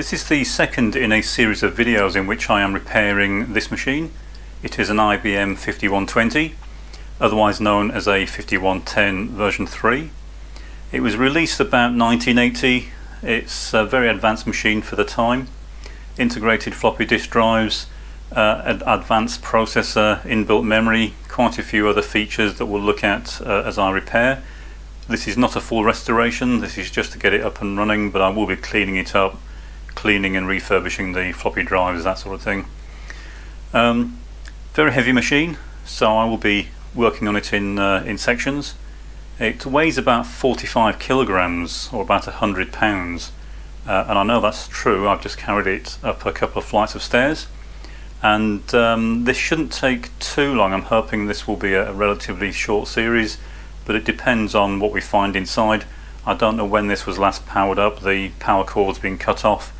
This is the second in a series of videos in which I am repairing this machine. It is an IBM 5120, otherwise known as a 5110 version 3. It was released about 1980. It's a very advanced machine for the time. Integrated floppy disk drives, uh, an advanced processor, inbuilt memory, quite a few other features that we'll look at uh, as I repair. This is not a full restoration, this is just to get it up and running, but I will be cleaning it up cleaning and refurbishing the floppy drives, that sort of thing. Um, very heavy machine, so I will be working on it in, uh, in sections. It weighs about 45 kilograms or about 100 pounds uh, and I know that's true, I've just carried it up a couple of flights of stairs and um, this shouldn't take too long, I'm hoping this will be a, relatively short series but it depends on what we find inside. I don't know when this was last powered up, the power cord's been cut off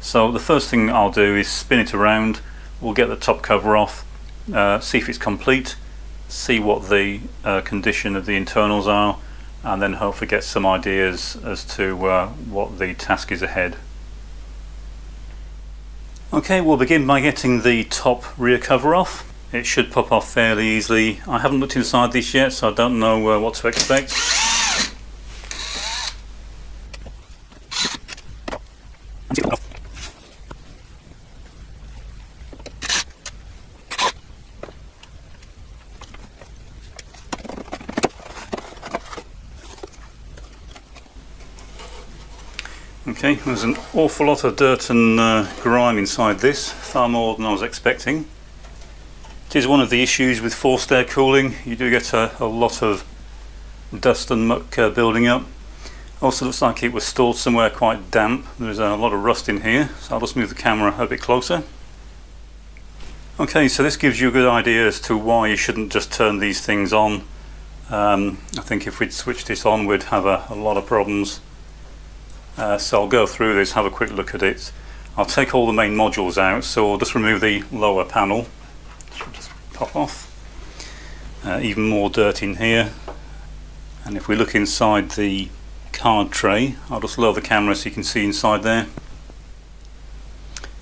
so the first thing I'll do is spin it around, we'll get the top cover off, uh, see if it's complete, see what the uh, condition of the internals are and then hopefully get some ideas as to uh, what the task is ahead. Okay, we'll begin by getting the top rear cover off. It should pop off fairly easily. I haven't looked inside this yet so I don't know uh, what to expect. Okay, there's an awful lot of dirt and uh, grime inside this, far more than I was expecting. It is one of the issues with forced air cooling, you do get a, a lot of dust and muck uh, building up. Also looks like it was stored somewhere quite damp, there's a lot of rust in here, so I'll just move the camera a bit closer. Okay, so this gives you a good idea as to why you shouldn't just turn these things on. Um, I think if we'd switched this on we'd have a, a lot of problems uh, so I'll go through this, have a quick look at it. I'll take all the main modules out, so I'll just remove the lower panel. Should just pop off. Uh, even more dirt in here. And if we look inside the card tray, I'll just lower the camera so you can see inside there.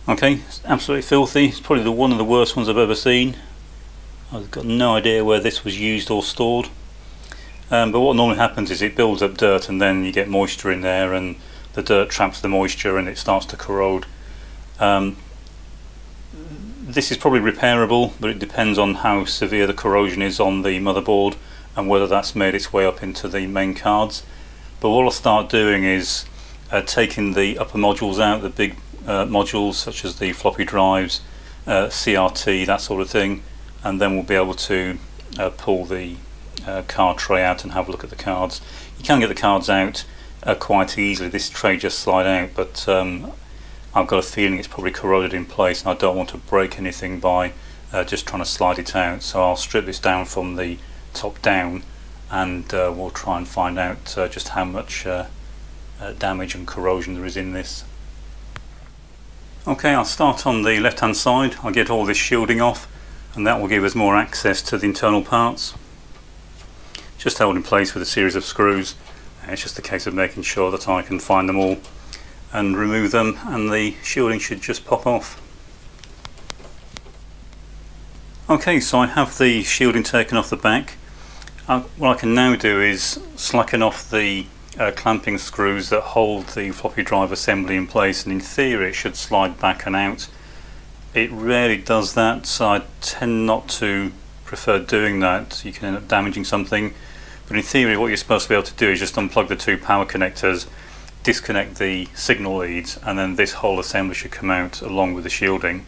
Okay, it's absolutely filthy. It's probably the one of the worst ones I've ever seen. I've got no idea where this was used or stored. Um, but what normally happens is it builds up dirt and then you get moisture in there and the dirt traps the moisture and it starts to corrode. Um, this is probably repairable but it depends on how severe the corrosion is on the motherboard and whether that's made its way up into the main cards. But what I'll start doing is uh, taking the upper modules out, the big uh, modules such as the floppy drives, uh, CRT, that sort of thing, and then we'll be able to uh, pull the uh, card tray out and have a look at the cards. You can get the cards out uh, quite easily. This tray just slide out, but um, I've got a feeling it's probably corroded in place and I don't want to break anything by uh, just trying to slide it out. So I'll strip this down from the top down and uh, we'll try and find out uh, just how much uh, uh, damage and corrosion there is in this. Okay, I'll start on the left hand side. I'll get all this shielding off and that will give us more access to the internal parts. Just held in place with a series of screws it's just a case of making sure that I can find them all and remove them and the shielding should just pop off. Okay, so I have the shielding taken off the back. Uh, what I can now do is slacken off the uh, clamping screws that hold the floppy drive assembly in place and in theory it should slide back and out. It rarely does that so I tend not to prefer doing that. You can end up damaging something but in theory what you're supposed to be able to do is just unplug the two power connectors, disconnect the signal leads and then this whole assembly should come out along with the shielding.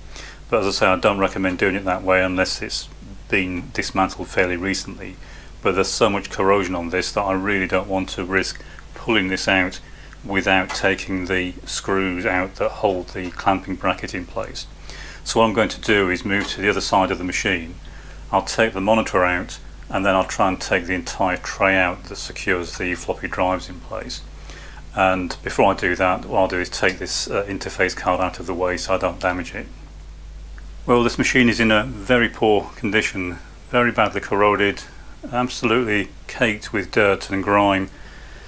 But as I say I don't recommend doing it that way unless it's been dismantled fairly recently. But there's so much corrosion on this that I really don't want to risk pulling this out without taking the screws out that hold the clamping bracket in place. So what I'm going to do is move to the other side of the machine. I'll take the monitor out and then I'll try and take the entire tray out that secures the floppy drives in place and before I do that what I'll do is take this uh, interface card out of the way so I don't damage it. Well this machine is in a very poor condition, very badly corroded, absolutely caked with dirt and grime.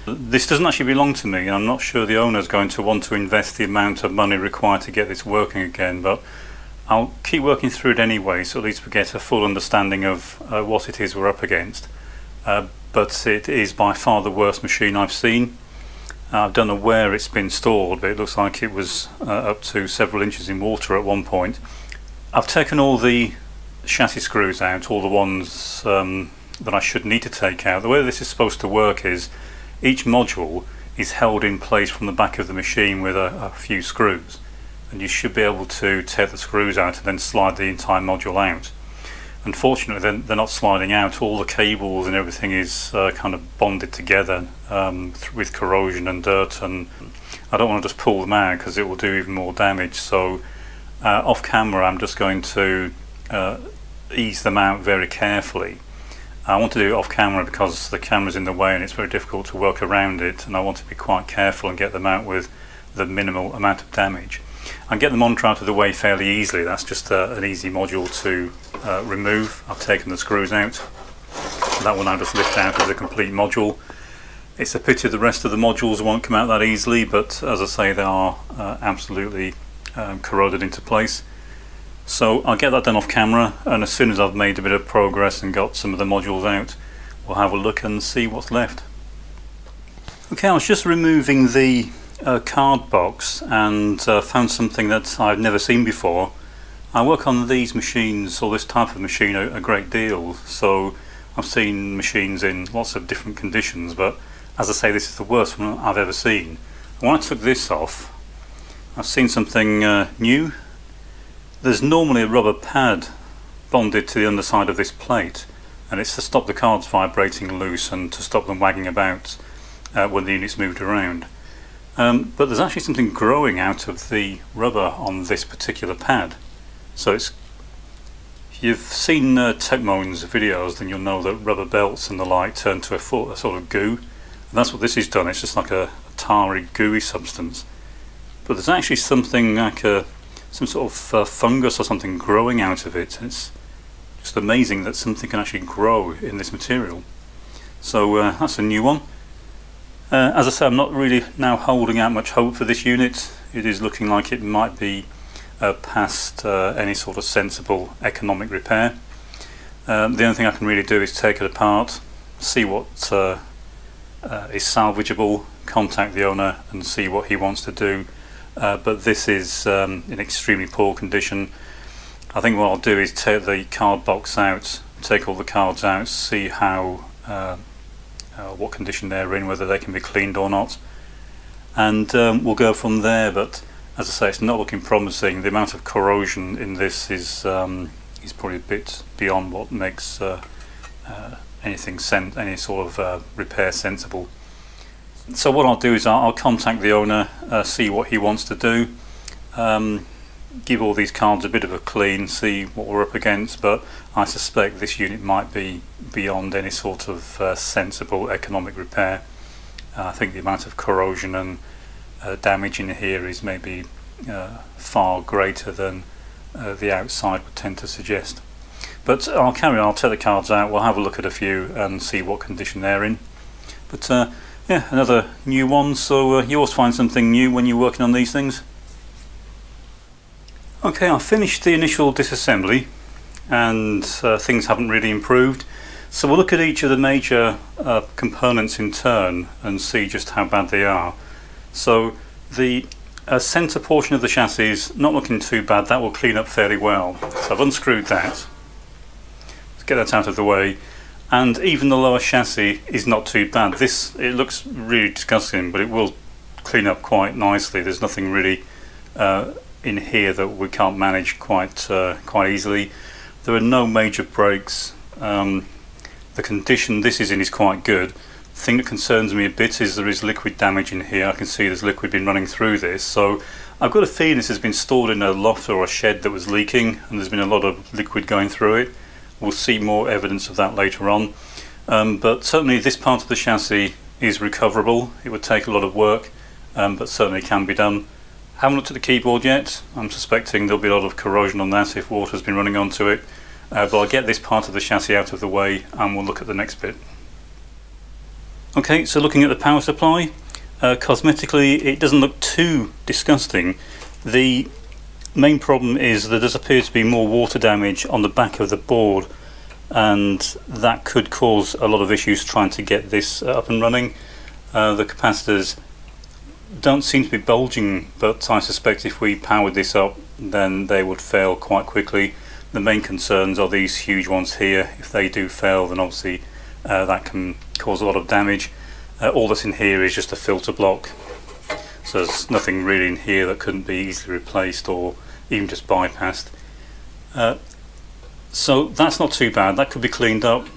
This doesn't actually belong to me, and I'm not sure the owner is going to want to invest the amount of money required to get this working again, but I'll keep working through it anyway, so at least we get a full understanding of uh, what it is we're up against. Uh, but it is by far the worst machine I've seen. I don't know where it's been stored, but it looks like it was uh, up to several inches in water at one point. I've taken all the chassis screws out, all the ones um, that I should need to take out. The way this is supposed to work is each module is held in place from the back of the machine with a, a few screws and you should be able to take the screws out and then slide the entire module out. Unfortunately they're, not sliding out, all the cables and everything is uh, kind of bonded together um, with corrosion and dirt and I don't want to just pull them out because it will do even more damage so uh, off camera I'm just going to uh, ease them out very carefully I want to do it off camera because the camera's in the way and it's very difficult to work around it and I want to be quite careful and get them out with the minimal amount of damage. I get the monitor out of the way fairly easily, that's just uh, an easy module to uh, remove. I've taken the screws out. That will now just lift out as a complete module. It's a pity the rest of the modules won't come out that easily but as I say they are uh, absolutely um, corroded into place. So I'll get that done off camera and as soon as I've made a bit of progress and got some of the modules out we'll have a look and see what's left. Okay, I was just removing the uh, card box and uh, found something that I've never seen before. I work on these machines or this type of machine a, a great deal so I've seen machines in lots of different conditions but as I say this is the worst one I've ever seen. When I took this off I've seen something uh, new there's normally a rubber pad bonded to the underside of this plate and it's to stop the cards vibrating loose and to stop them wagging about uh, when the unit's moved around. Um, but there's actually something growing out of the rubber on this particular pad. So it's if you've seen uh, videos then you'll know that rubber belts and the like turn to a, a sort of goo and that's what this is done, it's just like a, a tarry gooey substance. But there's actually something like a some sort of uh, fungus or something growing out of it. It's just amazing that something can actually grow in this material. So uh, that's a new one. Uh, as I say, I'm not really now holding out much hope for this unit. It is looking like it might be uh, past uh, any sort of sensible economic repair. Um, the only thing I can really do is take it apart, see what uh, is salvageable, contact the owner and see what he wants to do uh, but this is um, in extremely poor condition. I think what I'll do is take the card box out, take all the cards out, see how uh, what condition they're in, whether they can be cleaned or not, and um, we'll go from there. But as I say, it's not looking promising. The amount of corrosion in this is um, is probably a bit beyond what makes uh, uh, anything any sort of uh, repair sensible so what I'll do is I'll, I'll contact the owner, uh, see what he wants to do, um, give all these cards a bit of a clean, see what we're up against, but I suspect this unit might be beyond any sort of uh, sensible economic repair. Uh, I think the amount of corrosion and uh, damage in here is maybe uh, far greater than uh, the outside would tend to suggest. But I'll carry on, I'll take the cards out, we'll have a look at a few and see what condition they're in. But yeah, another new one, so uh, you always find something new when you're working on these things. Okay, I finished the initial disassembly and uh, things haven't really improved. So we'll look at each of the major uh, components in turn and see just how bad they are. So the uh, centre portion of the chassis is not looking too bad, that will clean up fairly well. So I've unscrewed that. Let's get that out of the way and even the lower chassis is not too bad. This it looks really disgusting, but it will clean up quite nicely. There's nothing really uh, in here that we can't manage quite uh, quite easily. There are no major breaks. Um, the condition this is in is quite good. The thing that concerns me a bit is there is liquid damage in here. I can see there's liquid been running through this. So I've got a feeling this has been stored in a loft or a shed that was leaking and there's been a lot of liquid going through it. We'll see more evidence of that later on. Um, but certainly this part of the chassis is recoverable. It would take a lot of work, um, but certainly can be done. Haven't looked at the keyboard yet. I'm suspecting there'll be a lot of corrosion on that if water's been running onto it. Uh, but I'll get this part of the chassis out of the way and we'll look at the next bit. Okay, so looking at the power supply, uh, cosmetically it doesn't look too disgusting. The main problem is there does appear to be more water damage on the back of the board and that could cause a lot of issues trying to get this up and running. Uh, the capacitors don't seem to be bulging but I suspect if we powered this up then they would fail quite quickly. The main concerns are these huge ones here. If they do fail then obviously uh, that can cause a lot of damage. Uh, all that's in here is just a filter block so there's nothing really in here that couldn't be easily replaced or even just bypassed. Uh, so that's not too bad, that could be cleaned up.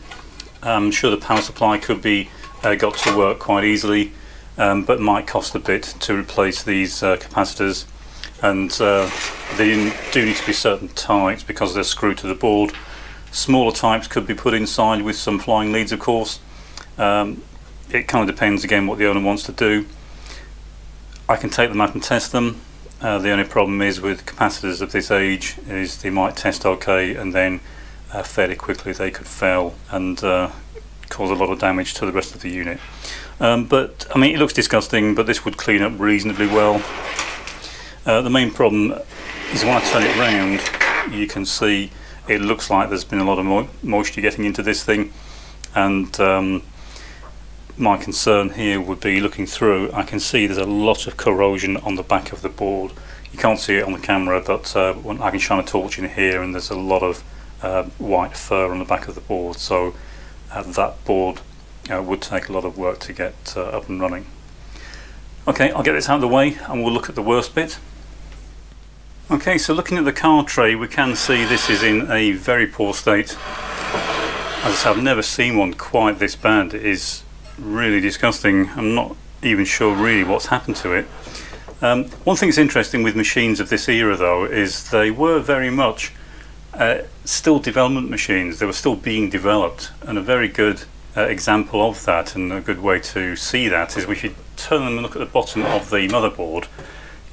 I'm sure the power supply could be uh, got to work quite easily um, but might cost a bit to replace these uh, capacitors and uh, they do need to be certain types because they're screwed to the board. Smaller types could be put inside with some flying leads of course. Um, it kind of depends again what the owner wants to do. I can take them out and test them. Uh, the only problem is with capacitors of this age is they might test okay and then uh, fairly quickly they could fail and uh, cause a lot of damage to the rest of the unit. Um, but I mean it looks disgusting but this would clean up reasonably well. Uh, the main problem is when I turn it round you can see it looks like there's been a lot of mo moisture getting into this thing. And um, my concern here would be looking through I can see there's a lot of corrosion on the back of the board. You can't see it on the camera but uh, I can shine a torch in here and there's a lot of uh, white fur on the back of the board. So uh, that board uh, would take a lot of work to get uh, up and running okay I'll get this out of the way and we'll look at the worst bit okay so looking at the card tray we can see this is in a very poor state as I said I've never seen one quite this bad it is really disgusting. I'm not even sure really what's happened to it. Um, one thing that's interesting with machines of this era though is they were very much uh, still development machines. They were still being developed and a very good uh, example of that and a good way to see that is if you turn and look at the bottom of the motherboard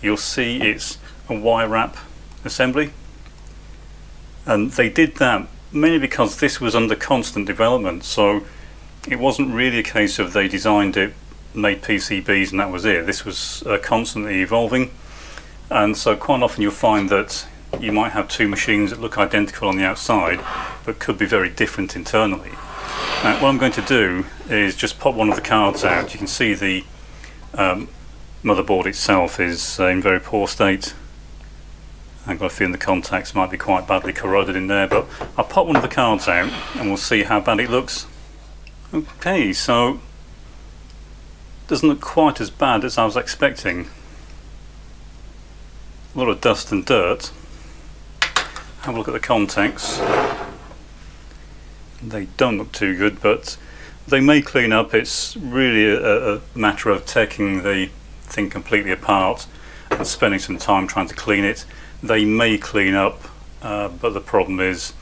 you'll see it's a wire wrap assembly and they did that mainly because this was under constant development so it wasn't really a case of they designed it, made PCBs and that was it. This was uh, constantly evolving and so quite often you'll find that you might have two machines that look identical on the outside but could be very different internally. Now what I'm going to do is just pop one of the cards out. You can see the um, motherboard itself is uh, in very poor state. I've got a feeling the contacts might be quite badly corroded in there but I'll pop one of the cards out and we'll see how bad it looks. Okay, so doesn't look quite as bad as I was expecting. A lot of dust and dirt. Have a look at the contacts. They don't look too good, but they may clean up. It's really a, a matter of taking the thing completely apart and spending some time trying to clean it. They may clean up, uh, but the problem is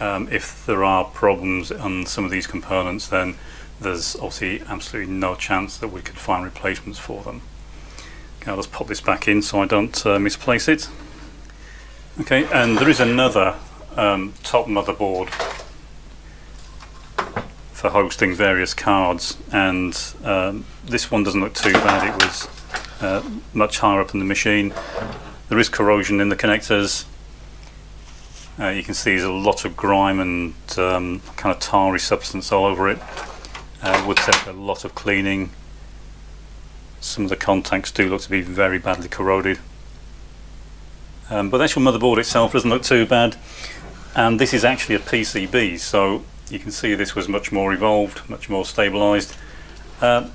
um, if there are problems on some of these components then there's obviously absolutely no chance that we could find replacements for them. Okay, I'll just pop this back in so I don't uh, misplace it. Okay, and there is another um, top motherboard for hosting various cards and um, this one doesn't look too bad, it was uh, much higher up in the machine. There is corrosion in the connectors uh, you can see there's a lot of grime and um, kind of tarry substance all over it. Uh, would take a lot of cleaning. Some of the contacts do look to be very badly corroded. Um, but the actual motherboard itself doesn't look too bad. And this is actually a PCB, so you can see this was much more evolved, much more stabilized. Uh,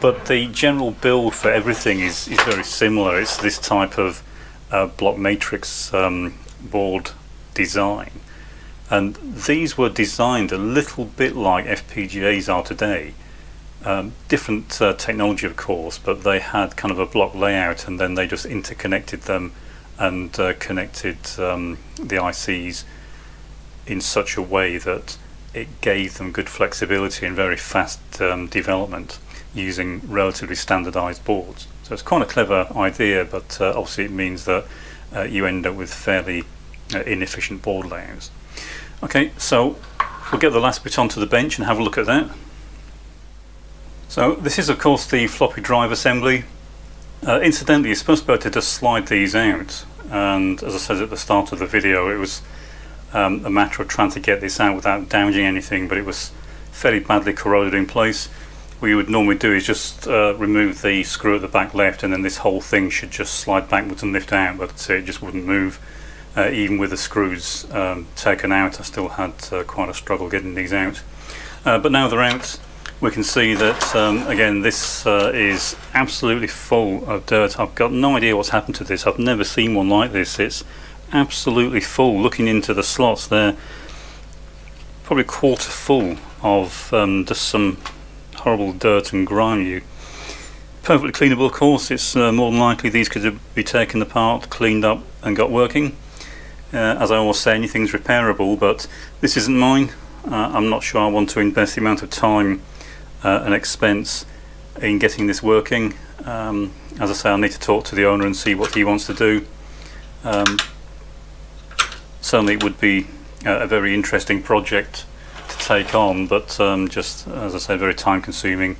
but the general build for everything is, is very similar. It's this type of uh, block matrix um, board design and these were designed a little bit like FPGAs are today um, different uh, technology of course but they had kind of a block layout and then they just interconnected them and uh, connected um, the ICs in such a way that it gave them good flexibility and very fast um, development using relatively standardized boards. So it's quite a clever idea but uh, obviously it means that uh, you end up with fairly uh, inefficient board layouts. Okay, so we'll get the last bit onto the bench and have a look at that. So this is of course the floppy drive assembly. Uh, incidentally you're supposed to be able to just slide these out and as I said at the start of the video it was um, a matter of trying to get this out without damaging anything but it was fairly badly corroded in place. What you would normally do is just uh, remove the screw at the back left and then this whole thing should just slide backwards and lift out but it just wouldn't move. Uh, even with the screws um, taken out I still had uh, quite a struggle getting these out. Uh, but now they're out we can see that um, again this uh, is absolutely full of dirt I've got no idea what's happened to this I've never seen one like this it's absolutely full looking into the slots there probably quarter full of um, just some horrible dirt and grime you perfectly cleanable of course it's uh, more than likely these could be taken apart cleaned up and got working uh, as I always say anything's repairable but this isn't mine uh, I'm not sure I want to invest the amount of time uh, an expense in getting this working. Um, as I say, I need to talk to the owner and see what he wants to do. Um, certainly, it would be a, very interesting project to take on, but um, just as I said, very time consuming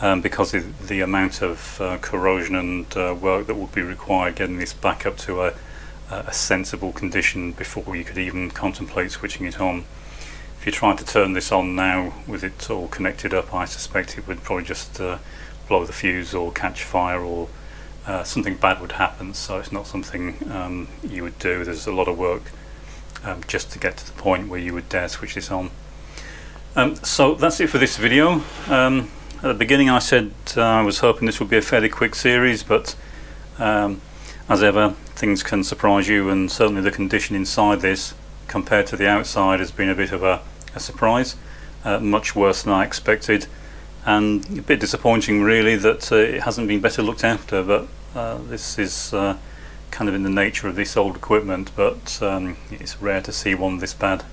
um, because of the amount of uh, corrosion and uh, work that would be required getting this back up to a, a sensible condition before you could even contemplate switching it on. If you tried to turn this on now with it all connected up, I suspect it would probably just uh, blow the fuse or catch fire or uh, something bad would happen. So it's not something um, you would do. There's a lot of work um, just to get to the point where you would dare switch this on. Um, so that's it for this video. Um, at the beginning I said uh, I was hoping this would be a fairly quick series, but um, as ever, things can surprise you and certainly the condition inside this compared to the outside has been a bit of a, a surprise, uh, much worse than I expected and a bit disappointing really that uh, it hasn't been better looked after but uh, this is uh, kind of in the nature of this old equipment but um, it's rare to see one this bad.